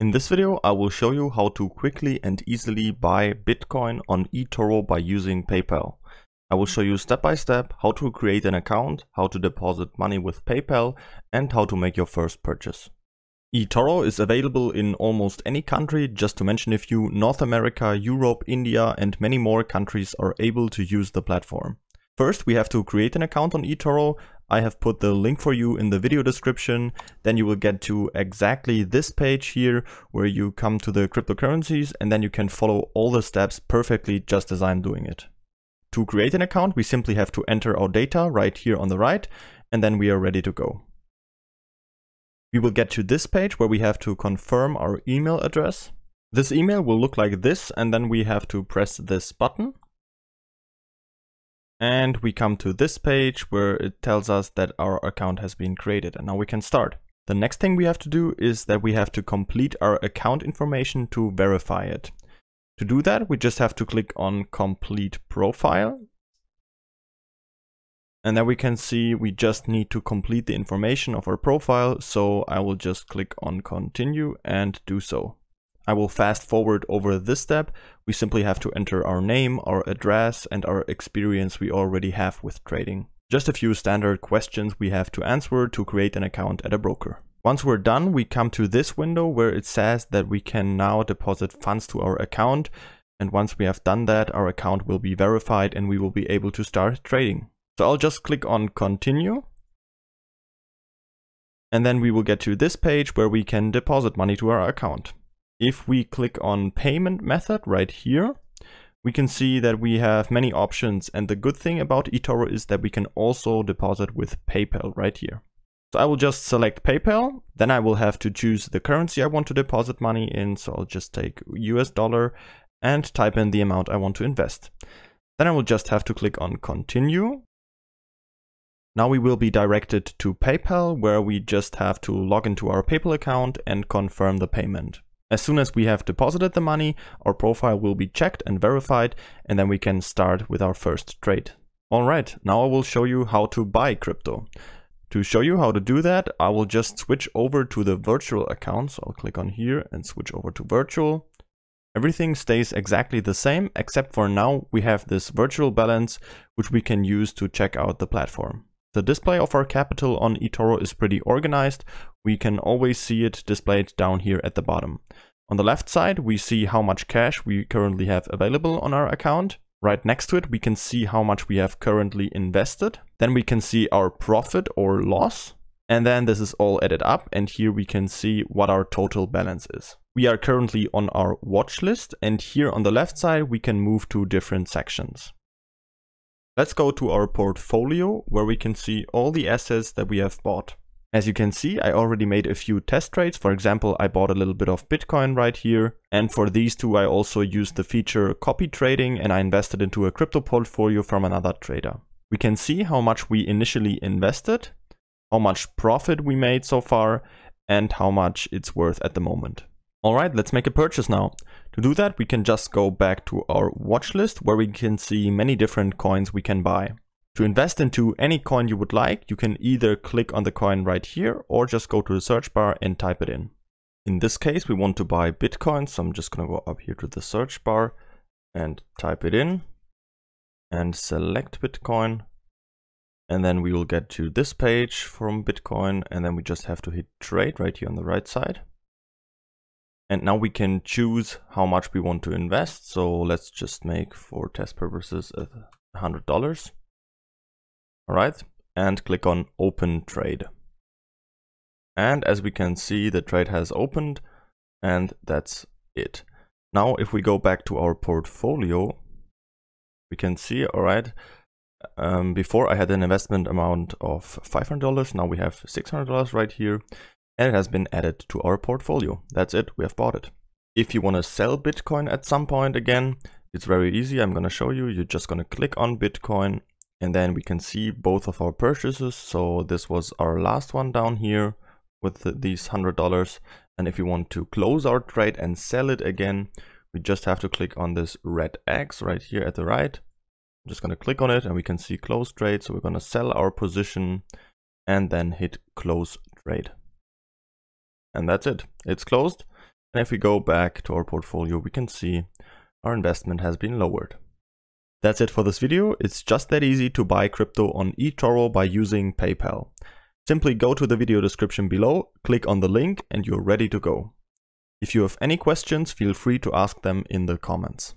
In this video, I will show you how to quickly and easily buy Bitcoin on eToro by using PayPal. I will show you step by step how to create an account, how to deposit money with PayPal, and how to make your first purchase. eToro is available in almost any country, just to mention a few, North America, Europe, India, and many more countries are able to use the platform. First, we have to create an account on eToro. I have put the link for you in the video description. Then you will get to exactly this page here where you come to the cryptocurrencies and then you can follow all the steps perfectly just as I'm doing it. To create an account, we simply have to enter our data right here on the right and then we are ready to go. We will get to this page where we have to confirm our email address. This email will look like this and then we have to press this button and we come to this page where it tells us that our account has been created and now we can start. The next thing we have to do is that we have to complete our account information to verify it. To do that, we just have to click on complete profile. And then we can see we just need to complete the information of our profile. So I will just click on continue and do so. I will fast forward over this step. We simply have to enter our name, our address, and our experience we already have with trading. Just a few standard questions we have to answer to create an account at a broker. Once we're done, we come to this window where it says that we can now deposit funds to our account. And once we have done that, our account will be verified and we will be able to start trading. So I'll just click on continue. And then we will get to this page where we can deposit money to our account. If we click on payment method right here, we can see that we have many options. And the good thing about eToro is that we can also deposit with PayPal right here. So I will just select PayPal. Then I will have to choose the currency I want to deposit money in. So I'll just take US dollar and type in the amount I want to invest. Then I will just have to click on continue. Now we will be directed to PayPal where we just have to log into our PayPal account and confirm the payment. As soon as we have deposited the money, our profile will be checked and verified, and then we can start with our first trade. Alright, now I will show you how to buy crypto. To show you how to do that, I will just switch over to the virtual account. So I'll click on here and switch over to virtual. Everything stays exactly the same, except for now we have this virtual balance, which we can use to check out the platform. The display of our capital on eToro is pretty organized. We can always see it displayed down here at the bottom. On the left side, we see how much cash we currently have available on our account. Right next to it, we can see how much we have currently invested. Then we can see our profit or loss. And then this is all added up. And here we can see what our total balance is. We are currently on our watch list. And here on the left side, we can move to different sections. Let's go to our portfolio where we can see all the assets that we have bought. As you can see, I already made a few test trades. For example, I bought a little bit of Bitcoin right here. And for these two, I also used the feature copy trading and I invested into a crypto portfolio from another trader. We can see how much we initially invested, how much profit we made so far, and how much it's worth at the moment. All right, let's make a purchase now. To do that, we can just go back to our watch list where we can see many different coins we can buy. To invest into any coin you would like, you can either click on the coin right here or just go to the search bar and type it in. In this case, we want to buy Bitcoin, so I'm just going to go up here to the search bar and type it in and select Bitcoin. And then we will get to this page from Bitcoin and then we just have to hit trade right here on the right side. And now we can choose how much we want to invest. So let's just make for test purposes $100. All right, and click on open trade. And as we can see, the trade has opened and that's it. Now, if we go back to our portfolio, we can see, all right, um, before I had an investment amount of $500. Now we have $600 right here and it has been added to our portfolio. That's it, we have bought it. If you want to sell Bitcoin at some point again, it's very easy. I'm going to show you. You're just going to click on Bitcoin and then we can see both of our purchases. So this was our last one down here with these $100. And if you want to close our trade and sell it again, we just have to click on this red X right here at the right. I'm just going to click on it and we can see close trade. So we're going to sell our position and then hit close trade. And that's it. It's closed. And if we go back to our portfolio, we can see our investment has been lowered. That's it for this video. It's just that easy to buy crypto on eToro by using PayPal. Simply go to the video description below, click on the link and you're ready to go. If you have any questions, feel free to ask them in the comments.